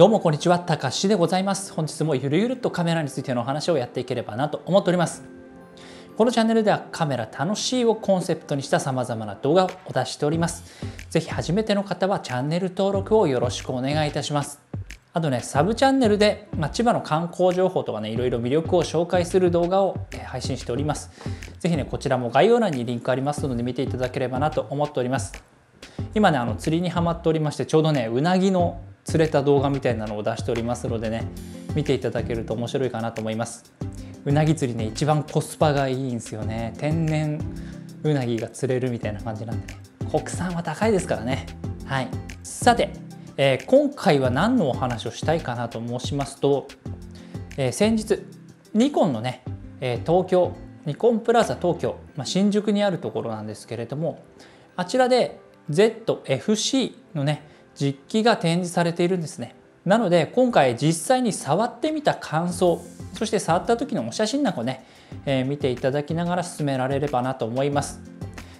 どうもこんにちは、たかしでございます。本日もゆるゆるとカメラについてのお話をやっていければなと思っております。このチャンネルではカメラ楽しいをコンセプトにした様々な動画をお出しております。ぜひ初めての方はチャンネル登録をよろしくお願いいたします。あとね、サブチャンネルで、まあ、千葉の観光情報とかね、いろいろ魅力を紹介する動画を配信しております。ぜひね、こちらも概要欄にリンクありますので見ていただければなと思っております。今ね、あの釣りにハマっておりまして、ちょうどね、うなぎの釣れた動画みたいなのを出しておりますのでね見ていただけると面白いかなと思います。うなぎ釣りね一番コスパがいいんですよね。天然うなぎが釣れるみたいな感じなんでね。国産は高いですからね。はい。さて、えー、今回は何のお話をしたいかなと申しますと、えー、先日ニコンのね、えー、東京ニコンプラザ東京、まあ、新宿にあるところなんですけれどもあちらで ZFC のね実機が展示されているんですね。なので今回実際に触ってみた感想そして触った時のお写真なんかをね、えー、見ていただきながら進められればなと思います。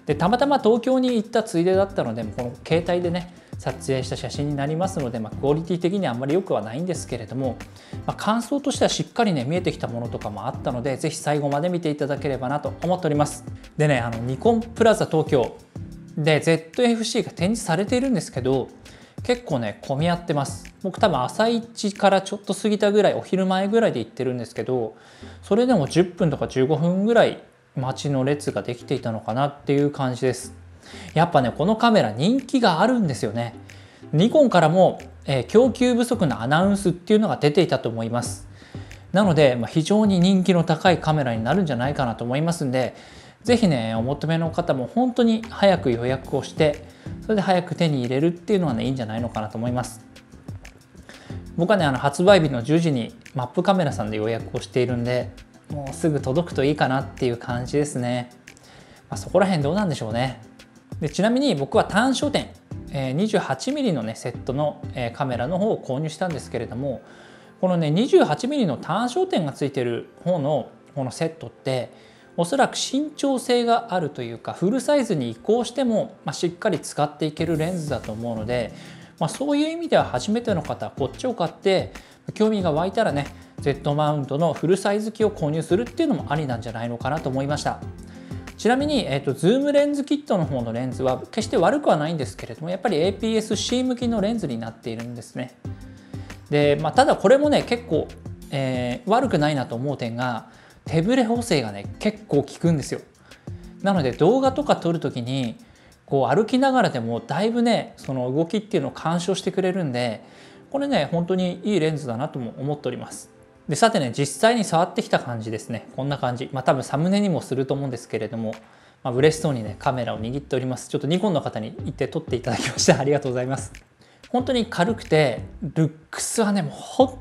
でたまたま東京に行ったついでだったのでこの携帯でね撮影した写真になりますので、まあ、クオリティ的にはあんまり良くはないんですけれども、まあ、感想としてはしっかりね見えてきたものとかもあったので是非最後まで見ていただければなと思っております。でねあのニコンプラザ東京で ZFC が展示されているんですけど結構ね混み合ってます。僕多分朝一からちょっと過ぎたぐらいお昼前ぐらいで行ってるんですけどそれでも10分とか15分ぐらい待ちの列ができていたのかなっていう感じです。やっぱねこのカメラ人気があるんですよね。ニコンからも、えー、供給不足のアナウンスっていうのが出ていたと思います。なので、まあ、非常に人気の高いカメラになるんじゃないかなと思いますんで是非ねお求めの方も本当に早く予約をしてそれで早く手に入れるっていうのはねいいんじゃないのかなと思います。僕はねあの発売日の10時にマップカメラさんで予約をしているんでもうすぐ届くといいかなっていう感じですね、まあ、そこら辺どうなんでしょうね。でちなみに僕は単焦点 28mm のねセットのカメラの方を購入したんですけれどもこのね 28mm の単焦点がついてる方のこのセットっておそらく伸長性があるというかフルサイズに移行しても、まあ、しっかり使っていけるレンズだと思うので、まあ、そういう意味では初めての方はこっちを買って興味が湧いたらね Z マウントのフルサイズ機を購入するっていうのもありなんじゃないのかなと思いました。ちなみに、えーと、ズームレンズキットの方のレンズは決して悪くはないんですけれどもやっぱり APS-C 向きのレンズになっているんですね。で、まあ、ただこれもね結構、えー、悪くないなと思う点が手ブレ補正がね結構効くんですよ。なので動画とか撮る時にこう歩きながらでもだいぶねその動きっていうのを干渉してくれるんでこれね本当にいいレンズだなとも思っております。でさてね実際に触ってきた感じですね。こんな感じ。まあ多分サムネにもすると思うんですけれども、まあ、嬉しそうにねカメラを握っております。ちょっとニコンの方に行って撮っていただきましてありがとうございます。本当に軽くてルックスはねもう本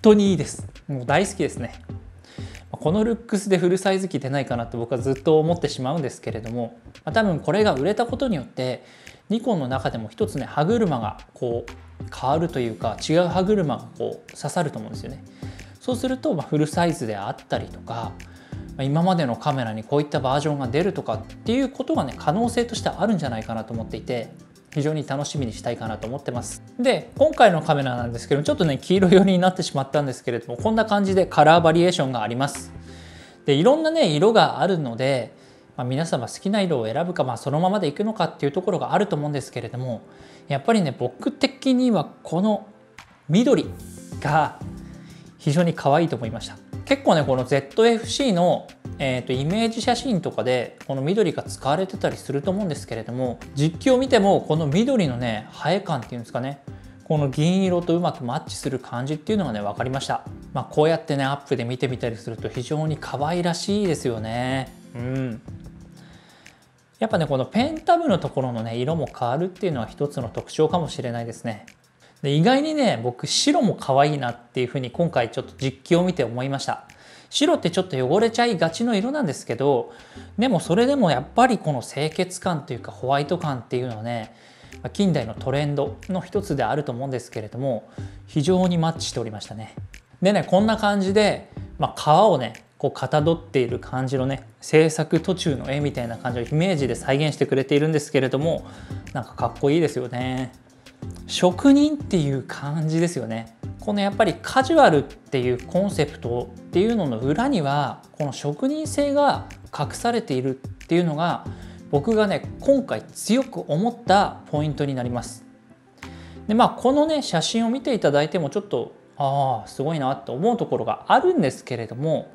当にいいです。もう大好きですね。このルックスでフルサイズ機出ないかなって僕はずっと思ってしまうんですけれども、ま、多分これが売れたことによってニコンの中でも一つね歯車がこう変わるというか違う歯車がこう刺さると思うんですよね。そうすると、ま、フルサイズであったりとか、今までのカメラにこういったバージョンが出るとかっていうことがね可能性としてあるんじゃないかなと思っていて非常に楽しみにしたいかなと思ってます。で今回のカメラなんですけどちょっとね黄色寄りになってしまったんですけれどもこんな感じでカラーバリエーションがあります。でいろんなね色があるので、まあ、皆様好きな色を選ぶか、まあ、そのままでいくのかっていうところがあると思うんですけれどもやっぱりね僕的にはこの緑が非常に可愛いと思いました。結構ねこの ZFC のえーと、イメージ写真とかでこの緑が使われてたりすると思うんですけれども実況を見てもこの緑のね映え感っていうんですかねこの銀色とうまくマッチする感じっていうのがね分かりました、まあ、こうやってねアップで見てみたりすると非常に可愛らしいですよね。うん。やっぱねこのペンタブのところのね色も変わるっていうのは一つの特徴かもしれないですね。で意外にね僕白も可愛いなっていうふうに今回ちょっと実況を見て思いました。白ってちょっと汚れちゃいがちの色なんですけどでもそれでもやっぱりこの清潔感というかホワイト感っていうのはね近代のトレンドの一つであると思うんですけれども非常にマッチしておりましたね。でねこんな感じで、まあ、革をねこうかたどっている感じのね制作途中の絵みたいな感じをイメージで再現してくれているんですけれどもなんかかっこいいですよね。職人っていう感じですよねこのやっぱりカジュアルっていうコンセプトっていうのの裏にはこの職人性が隠されているっていうのが僕がね今回強く思ったポイントになります。でまあこのね写真を見ていただいてもちょっとああすごいなって思うところがあるんですけれども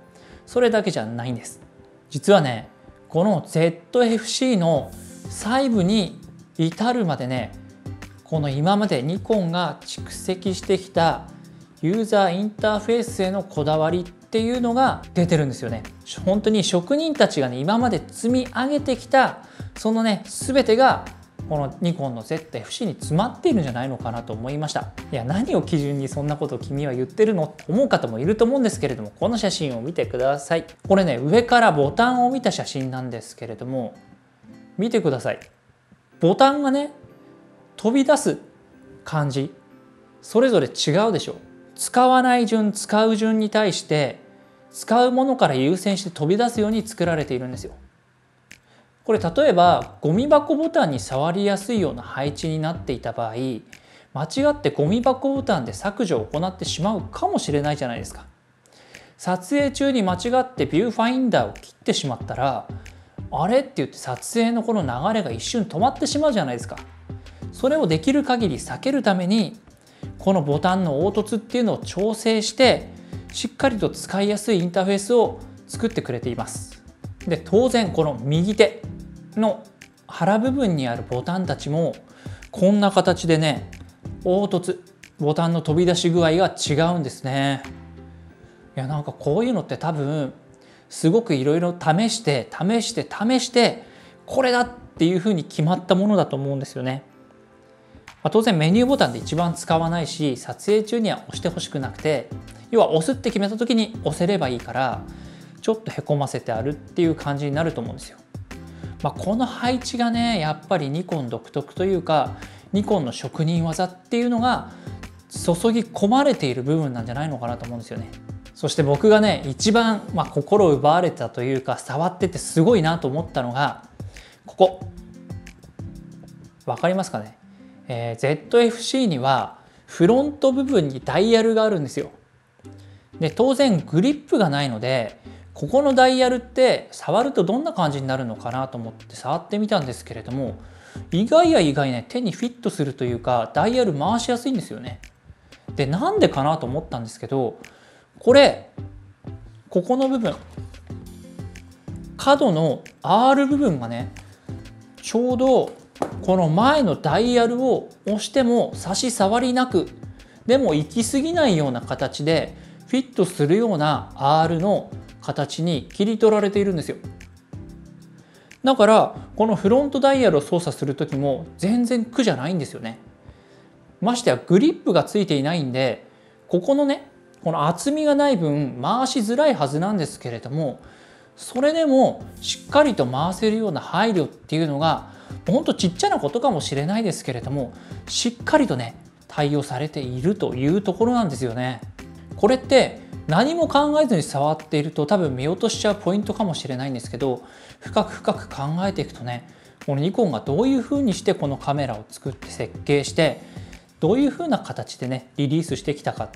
それだけじゃないんです。実はねこの ZFC の細部に至るまでねこの今までニコンが蓄積してきたユーザーインターフェースへのこだわりっていうのが出てるんですよね。本当に職人たちがね今まで積み上げてきたそのね全てがこのニコンの ZFC に詰まっているんじゃないのかなと思いました。いや何を基準にそんなことを君は言ってるのって思う方もいると思うんですけれどもこの写真を見てください。これね上からボタンを見た写真なんですけれども見てください。ボタンがね飛び出す感じ。それぞれ違うでしょ。使わない順使う順に対して使うものから優先して飛び出すように作られているんですよ。これ例えばゴミ箱ボタンに触りやすいような配置になっていた場合間違ってゴミ箱ボタンで削除を行ってしまうかもしれないじゃないですか。撮影中に間違ってビューファインダーを切ってしまったらあれって言って撮影のこの流れが一瞬止まってしまうじゃないですか。それをできる限り避けるためにこのボタンの凹凸っていうのを調整してしっかりと使いやすいインターフェースを作ってくれていますで当然この右手の腹部分にあるボタンたちもこんな形でね凹凸ボタンの飛び出し具合が違うんですねいやなんかこういうのって多分すごくいろいろ試して試して試してこれだっていうふうに決まったものだと思うんですよね。まあ、当然メニューボタンで一番使わないし撮影中には押してほしくなくて要は押すって決めた時に押せればいいからちょっとへこませてあるっていう感じになると思うんですよ。まあ、この配置がねやっぱりニコン独特というかニコンの職人技っていうのが注ぎ込まれている部分なんじゃないのかなと思うんですよね。そして僕がね一番、まあ、心奪われたというか触っててすごいなと思ったのがここ分かりますかね、えー、ZFC にはフロント部分にダイヤルがあるんですよ。で当然グリップがないのでここのダイヤルって触るとどんな感じになるのかなと思って触ってみたんですけれども意外や意外ね手にフィットするというかダイヤル回しやすいんですよね。でなんでかなと思ったんですけどこれここの部分角の R 部分がねちょうどこの前のダイヤルを押しても差し障りなくでも行き過ぎないような形でフィットするような R の形に切り取られているんですよ。だからこのフロントダイヤルを操作する時も全然苦じゃないんですよね。ましてやグリップがついていないんでここのねこの厚みがない分回しづらいはずなんですけれどもそれでもしっかりと回せるような配慮っていうのがほんとちっちゃなことかもしれないですけれどもしっかりとね対応されているというところなんですよね。これって何も考えずに触っていると多分見落としちゃうポイントかもしれないんですけど深く深く考えていくとねこのニコンがどういうふうにしてこのカメラを作って設計してどういうふうな形でねリリースしてきたか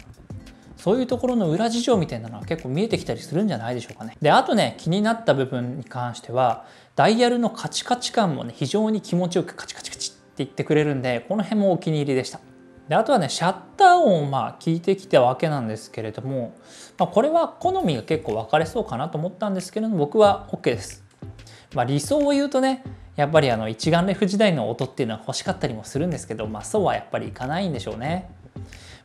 そういうところの裏事情みたいなのは結構見えてきたりするんじゃないでしょうかね。であとね気になった部分に関してはダイヤルのカチカチ感もね非常に気持ちよくカチカチカチって言ってくれるんでこの辺もお気に入りでした。であとはねシャッター音をまあ聞いてきたわけなんですけれども、まあ、これは好みが結構分かれそうかなと思ったんですけれども僕は OK です。まあ、理想を言うとねやっぱりあの一眼レフ時代の音っていうのは欲しかったりもするんですけど、まあ、そうはやっぱりいかないんでしょうね。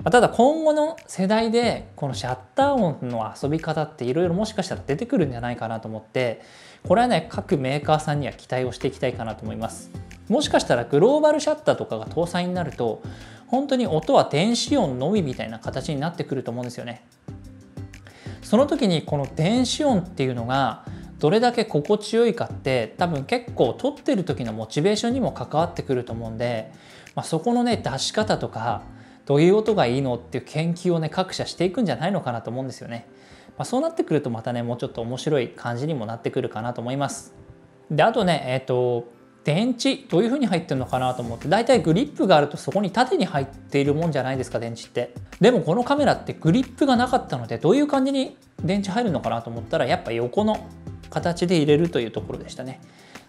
ま、ただ今後の世代でこのシャッター音の遊び方っていろいろもしかしたら出てくるんじゃないかなと思ってこれはね各メーカーさんには期待をしていきたいかなと思います。もしかしたらグローバルシャッターとかが搭載になると本当に音は電子音のみみたいな形になってくると思うんですよね。その時にこの電子音っていうのがどれだけ心地よいかって多分結構撮ってる時のモチベーションにも関わってくると思うんで、まあ、そこのね出し方とかどういう音がいいのっていう研究をね各社していくんじゃないのかなと思うんですよね。まあ、そうなってくるとまたねもうちょっと面白い感じにもなってくるかなと思います。であとねえっ、ー、と電池どういう風に入ってるのかなと思ってだいたいグリップがあるとそこに縦に入っているもんじゃないですか電池ってでもこのカメラってグリップがなかったのでどういう感じに電池入るのかなと思ったらやっぱ横の形で入れるというところでしたね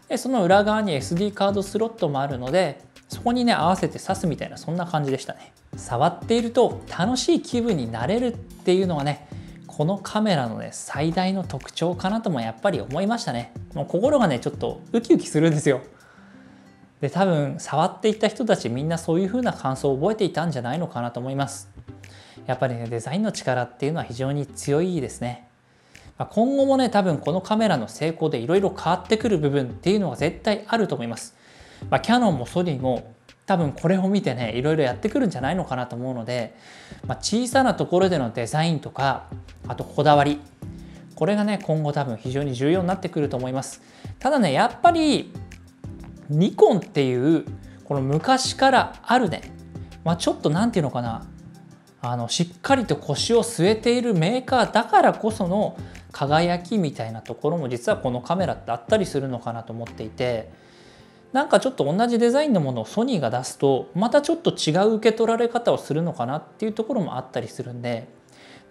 でその裏側に SD カードスロットもあるのでそこにね合わせて挿すみたいなそんな感じでしたね。触っていると楽しい気分になれるっていうのがねこのカメラのね最大の特徴かなともやっぱり思いましたね。もう心がねちょっとウキウキするんですよ。で多分触っていった人たちみんなそういう風な感想を覚えていたんじゃないのかなと思います。やっぱりねデザインの力っていうのは非常に強いですね。今後もね多分このカメラの成功でいろいろ変わってくる部分っていうのは絶対あると思います、まあ、キヤノンもソニーも多分これを見てねいろいろやってくるんじゃないのかなと思うので、まあ、小さなところでのデザインとかあとこだわり。これがね今後多分非常に重要になってくると思います。ただねやっぱりニコンっていうこの昔からあるね、まあ、ちょっと何て言うのかなあのしっかりと腰を据えているメーカーだからこその輝きみたいなところも実はこのカメラってあったりするのかなと思っていてなんかちょっと同じデザインのものをソニーが出すとまたちょっと違う受け取られ方をするのかなっていうところもあったりするんで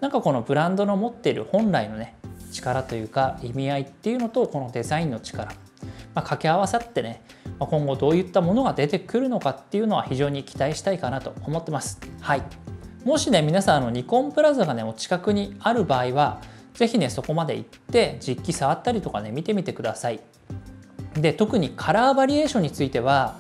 なんかこのブランドの持っている本来のね力というか意味合いっていうのとこのデザインの力、まあ、掛け合わさってね今後どういったものが出てくるのかっていうのは非常に期待したいかなと思ってます。はい、もしね皆さんあのニコンプラザがねお近くにある場合は是非ねそこまで行って実機触ったりとかね見てみてください。で特にカラーバリエーションについては、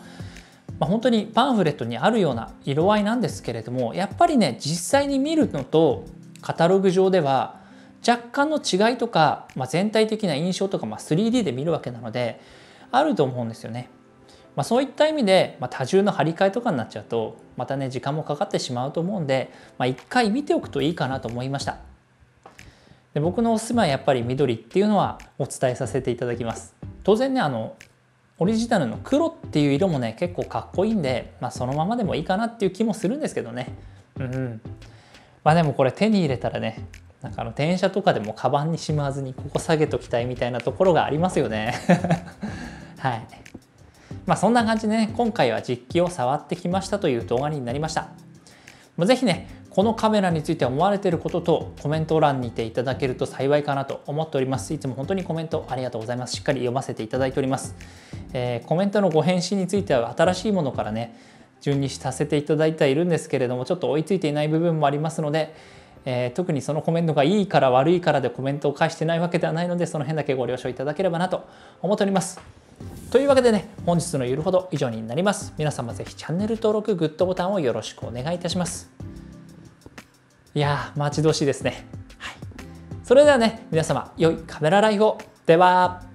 まあ、本当にパンフレットにあるような色合いなんですけれどもやっぱりね実際に見るのとカタログ上では若干の違いとか、まあ、全体的な印象とか、まあ、3D で見るわけなのであると思うんですよね。まあ、そういった意味で、まあ、多重の張り替えとかになっちゃうとまたね時間もかかってしまうと思うんで、まあ、一回見ておくといいかなと思いましたで僕のおすすめはやっぱり緑っていうのはお伝えさせていただきます当然ねあのオリジナルの黒っていう色もね結構かっこいいんで、まあ、そのままでもいいかなっていう気もするんですけどね。うんまあでもこれ手に入れたらねなんかあの電車とかでもカバンにしまわずにここ下げときたいみたいなところがありますよね。はい。まあ、そんな感じでね今回は実機を触ってきましたという動画になりました。是非ねこのカメラについて思われていることとコメント欄にていただけると幸いかなと思っております。いつも本当にコメントありがとうございます。しっかり読ませていただいております。えー、コメントのご返信については新しいものからね順にさせていただいてはいるんですけれどもちょっと追いついていない部分もありますので、えー、特にそのコメントがいいから悪いからでコメントを返してないわけではないのでその辺だけご了承いただければなと思っております。というわけでね、本日のゆるほど以上になります。皆様ぜひチャンネル登録、グッドボタンをよろしくお願いいたします。いやー、待ち遠しいですね。はい。それではね、皆様、良いカメラライフを。では。